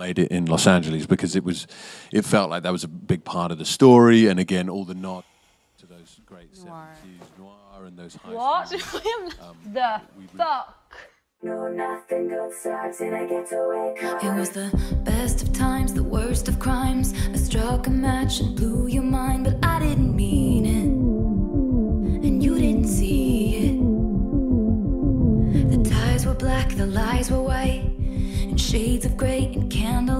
made it in Los Angeles because it was, it felt like that was a big part of the story. And again, all the nod to those great noir. 70s noir and those high What? um, the we, we, fuck? No, nothing good starts in a getaway car. It was the best of times, the worst of crimes. I struck a match and blew your mind, but I didn't mean it. shades of gray and candle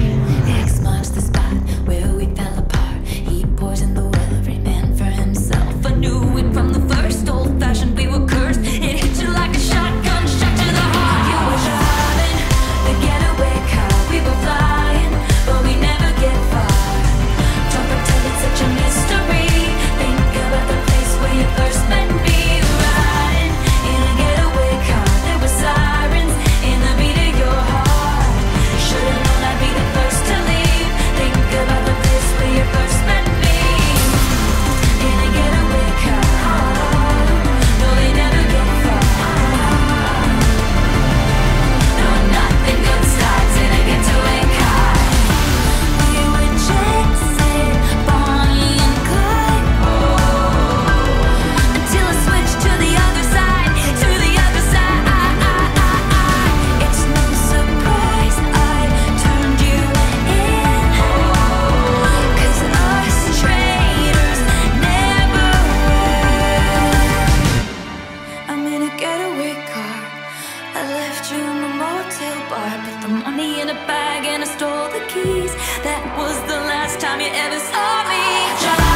The money in a bag and I stole the keys. That was the last time you ever saw me. Try